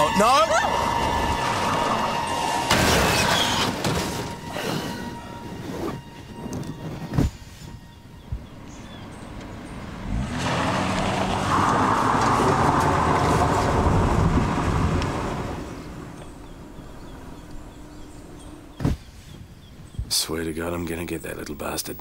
Oh, no! Swear to God, I'm gonna get that little bastard.